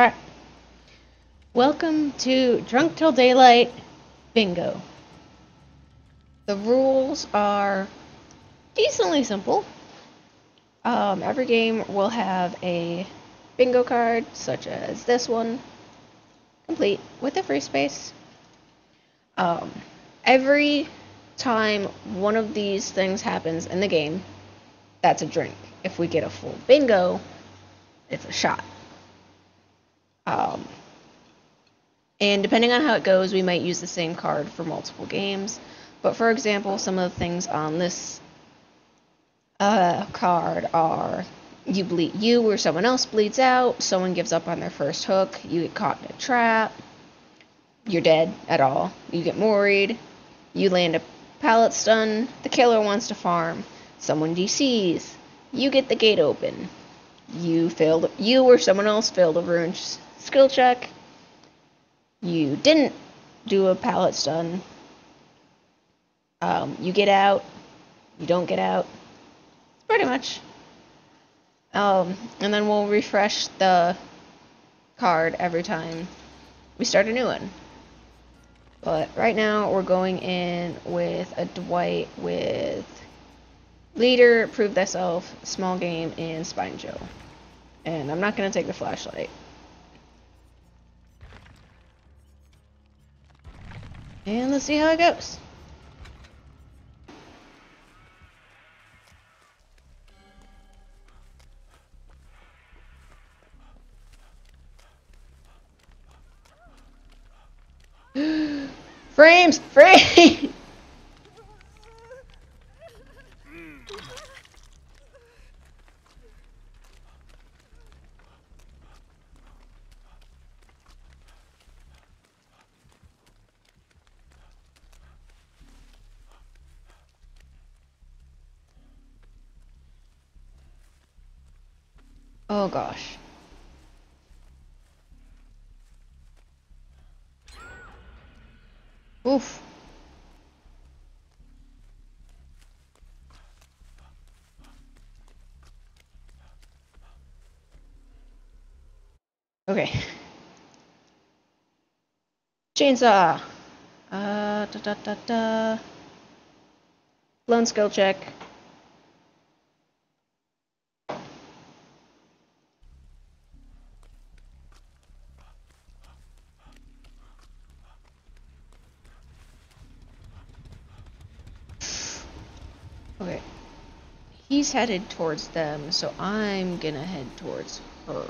Alright. Welcome to Drunk Till Daylight Bingo. The rules are decently simple. Um, every game will have a bingo card, such as this one, complete with a free space. Um, every time one of these things happens in the game, that's a drink. If we get a full bingo, it's a shot. Um, and depending on how it goes, we might use the same card for multiple games. But for example, some of the things on this uh, card are you bleed you or someone else bleeds out, someone gives up on their first hook, you get caught in a trap, you're dead at all, you get worried, you land a pallet stun, the killer wants to farm, someone DCs, you get the gate open, you failed you or someone else failed a ruin skill check, you didn't do a pallet stun, um, you get out, you don't get out, pretty much. Um, and then we'll refresh the card every time we start a new one. But right now we're going in with a Dwight with leader, prove thyself, small game, and spine chill. And I'm not going to take the flashlight. And let's see how it goes. frames! Frames! Oh gosh. Oof. Okay. Chainsaw. Uh, da da da da. Lone skill check. Okay. He's headed towards them, so I'm gonna head towards her.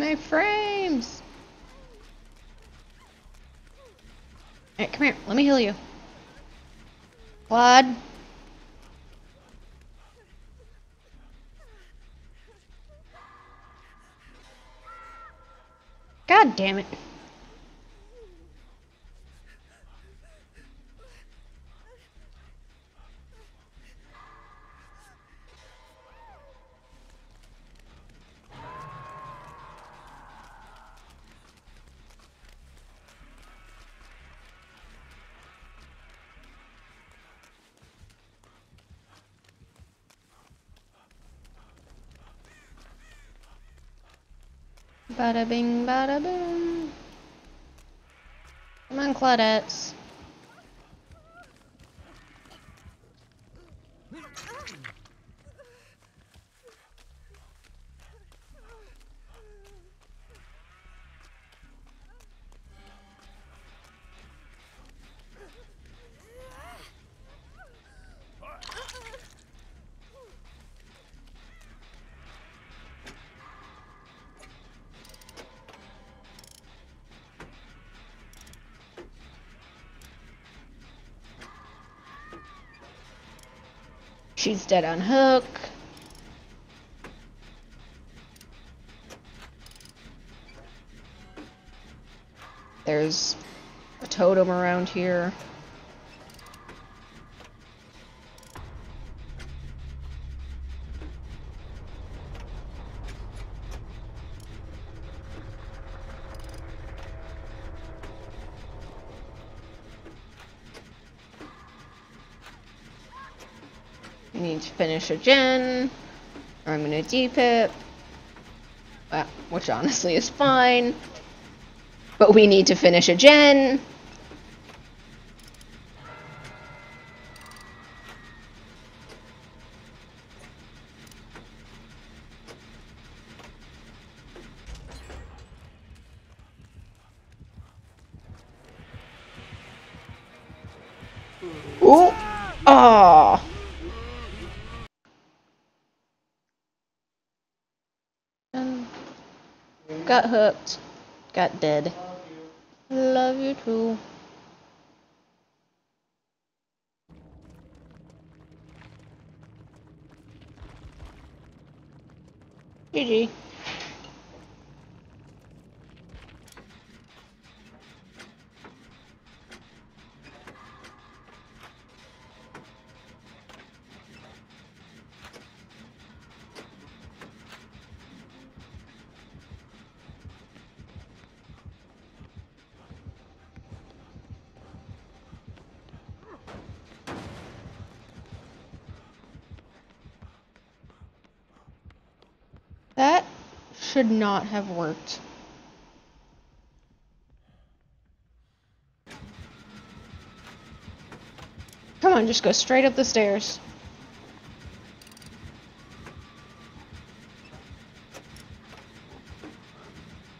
My frames! Hey, come here. Let me heal you. Claude. God damn it. Bada bing, bada boom. Come on, Claudettes. She's dead on hook. There's a totem around here. Finish a gen, I'm gonna depip, uh, which honestly is fine. But we need to finish a gen. Ooh! Oh! Hooked. Got dead. Love you too. GG. Should not have worked. Come on, just go straight up the stairs.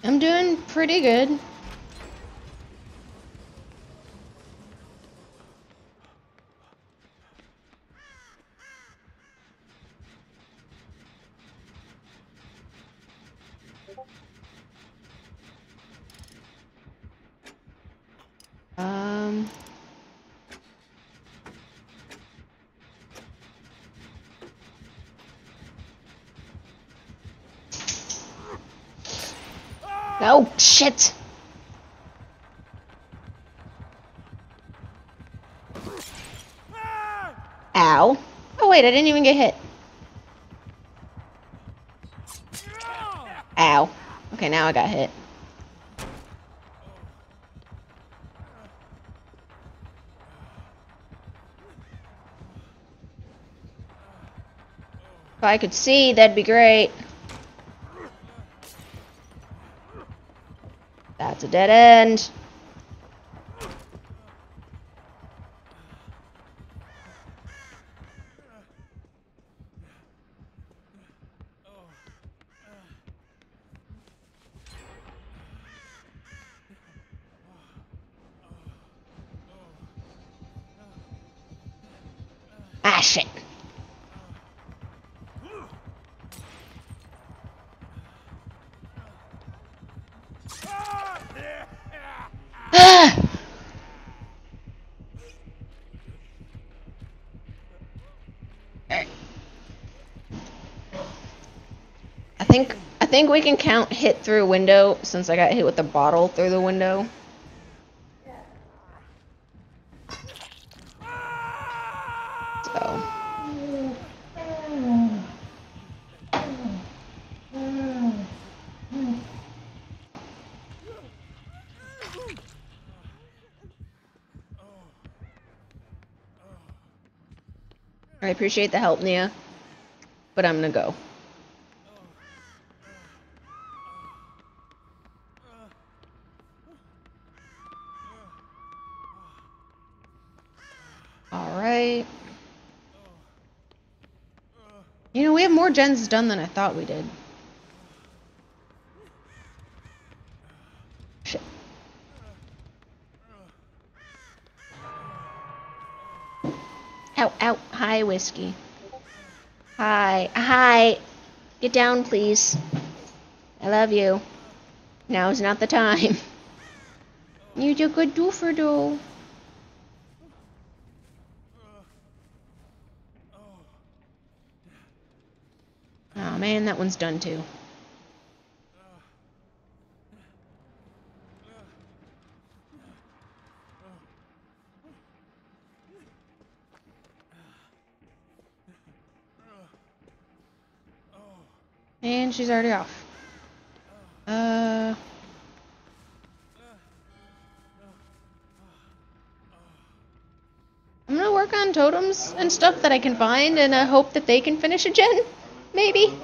I'm doing pretty good. Um. No, shit. Ow. Oh wait, I didn't even get hit. Ow. Okay, now I got hit. If I could see, that'd be great. That's a dead end. I think I think we can count hit through window since I got hit with the bottle through the window. So. I appreciate the help, Nia, but I'm gonna go. Alright. You know, we have more gens done than I thought we did. Ow, ow. Hi, Whiskey. Hi. Hi. Get down, please. I love you. Now's not the time. You're a good doofer, though. Oh man, that one's done too. She's already off. Uh. I'm gonna work on totems and stuff that I can find and I hope that they can finish a gen. Maybe.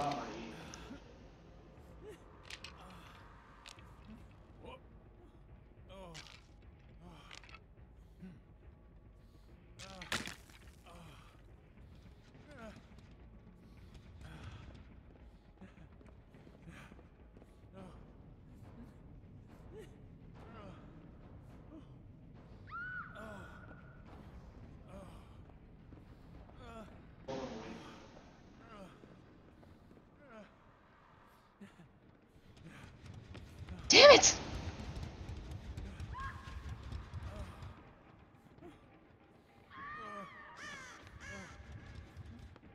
Damn it!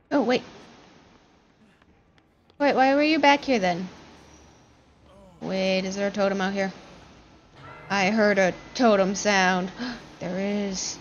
Oh, wait. Wait, why were you back here then? Wait, is there a totem out here? I heard a totem sound. there is.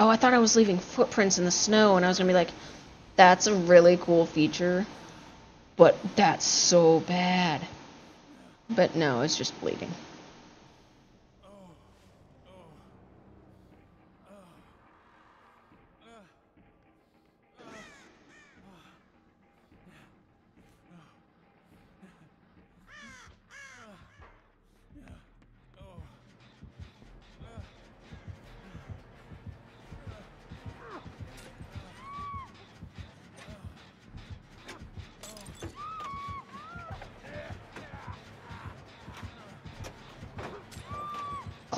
Oh, I thought I was leaving footprints in the snow, and I was gonna be like, that's a really cool feature, but that's so bad. But no, it's just bleeding.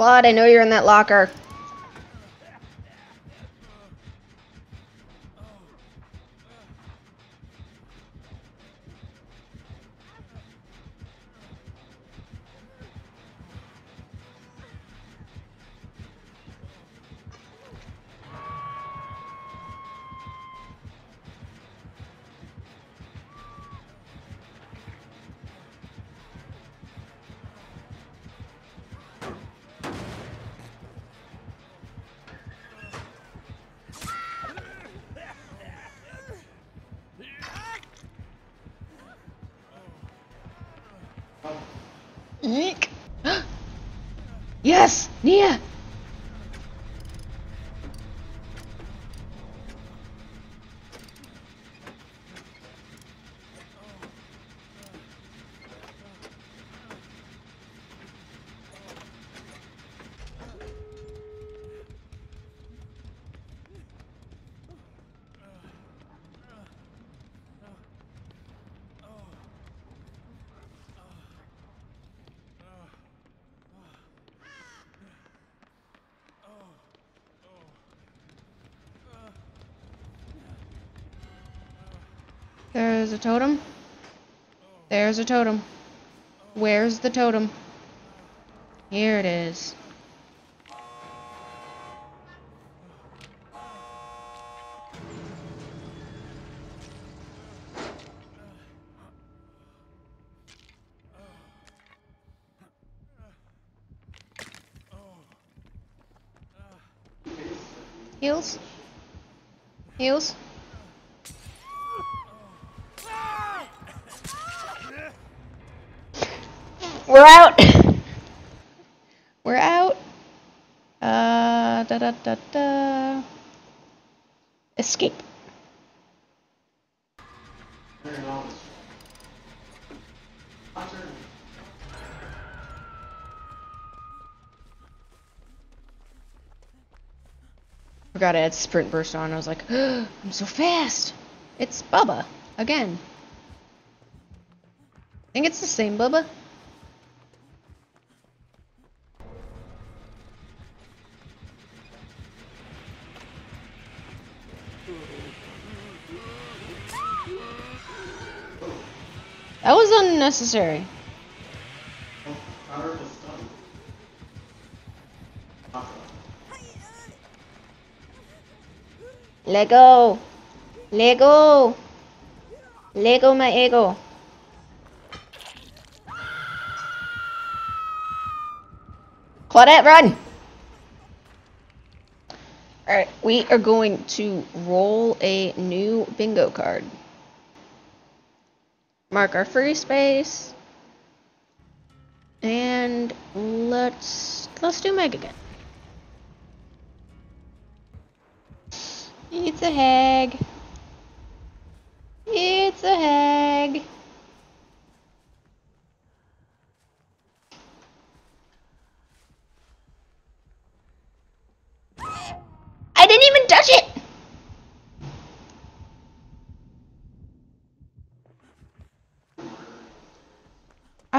Claude, I know you're in that locker. Yes, Nia. There's a totem. There's a totem. Where's the totem? Here it is. Heals? Heals? We're out. We're out. Uh, da da da da. Escape. Forgot I had sprint burst on. I was like, I'm so fast. It's Bubba again. I think it's the same Bubba. That was unnecessary. To stun. Awesome. Lego. Lego. Lego my ego. Claudette, run! Alright, we are going to roll a new bingo card. Mark our free space. And let's let's do Meg again. It's a hag. It's a hag. I didn't even touch it.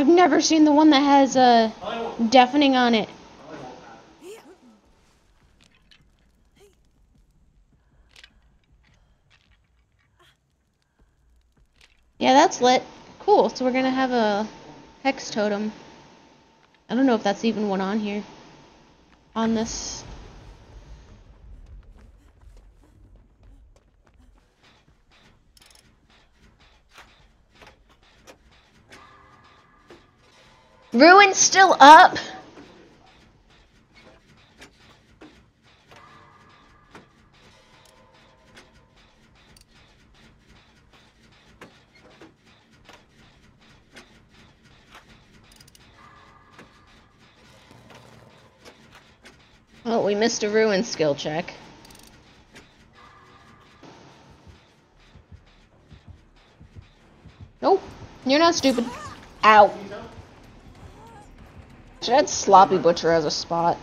I've never seen the one that has uh, deafening on it. Yeah, that's lit. Cool. So we're gonna have a hex totem. I don't know if that's even one on here. On this. Ruin's still up. Oh, we missed a ruin skill check. Nope, you're not stupid. Ow. Should add Sloppy Butcher as a spot.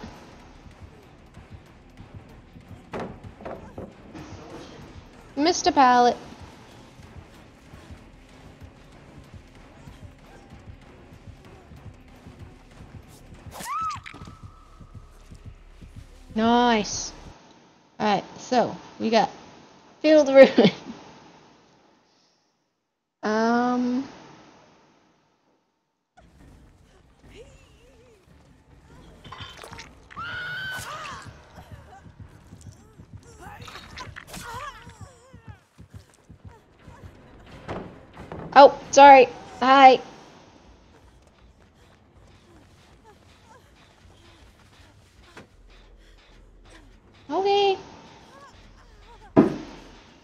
Mr. pallet. Nice. Alright, so we got Field Ruin. um Oh, sorry. Hi. Okay.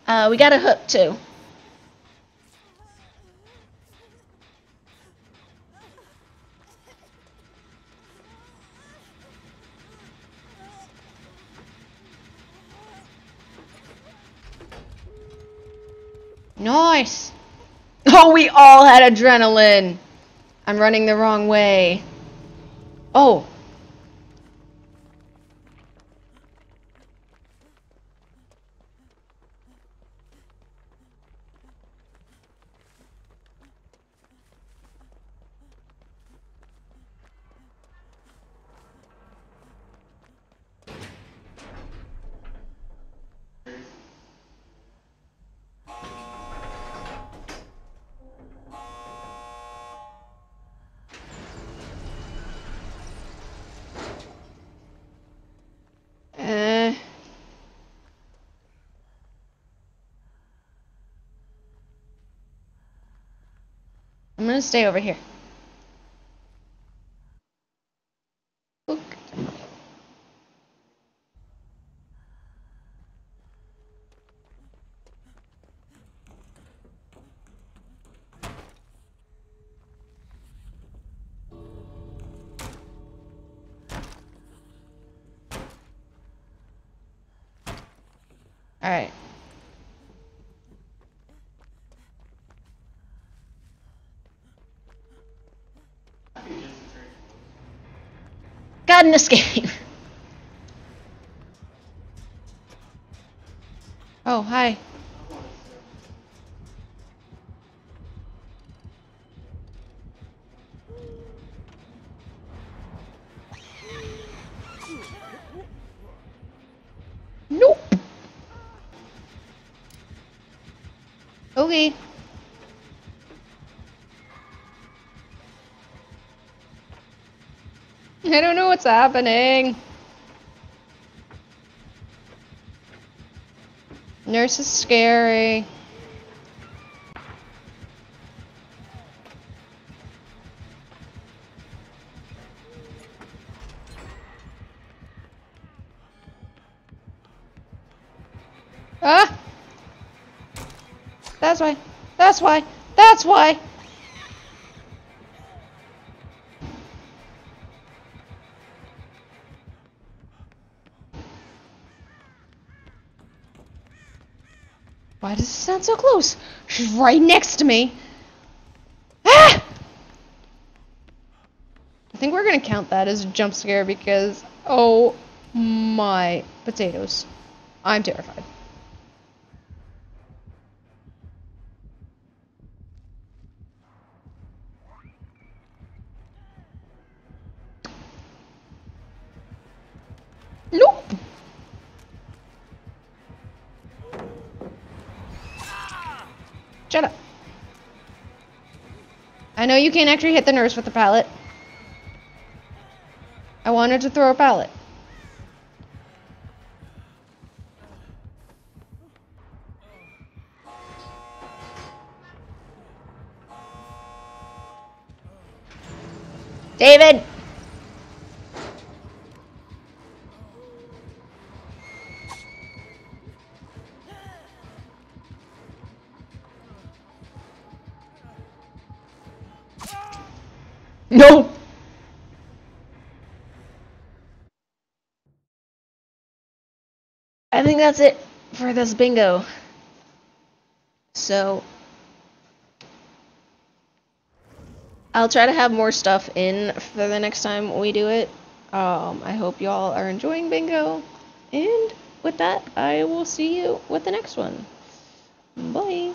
Uh, we got a hook too. Nice. Oh, we all had adrenaline. I'm running the wrong way. Oh. Uh. I'm gonna stay over here. An escape. Oh, hi. Nope. Okay. I don't know what's happening. Nurse is scary. Ah! That's why. That's why. That's why. Sound so close? She's right next to me. Ah! I think we're gonna count that as a jump scare because, oh my potatoes. I'm terrified. I know you can't actually hit the nurse with the pallet. I wanted to throw a pallet. David! No! I think that's it for this bingo. So, I'll try to have more stuff in for the next time we do it. Um, I hope y'all are enjoying bingo. And with that, I will see you with the next one. Bye.